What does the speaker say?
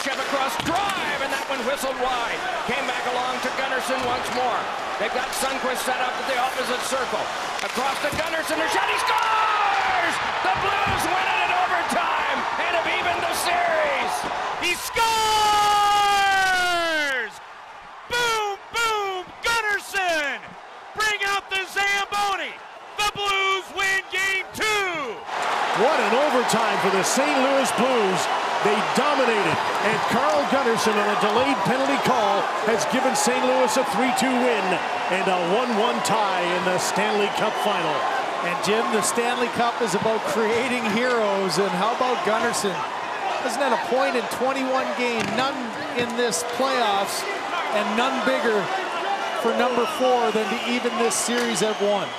Basham across drive, and that one whistled wide. Came back along to Gunnarsson once more. They've got Sundqvist set up at the opposite circle. Across to Gunnarsson, the shot, he scores! The Blues win it in overtime and have evened the series. He scores! Boom, boom, Gunnarsson! Bring out the Zamboni! The Blues win game two! What an overtime for the St. Louis Blues. They dominated, and Carl Gunnarsson on a delayed penalty call has given St. Louis a 3-2 win and a 1-1 tie in the Stanley Cup final. And Jim, the Stanley Cup is about creating heroes, and how about Gunnarsson? Hasn't had a point in 21 games, none in this playoffs, and none bigger for number four than to even this series at one.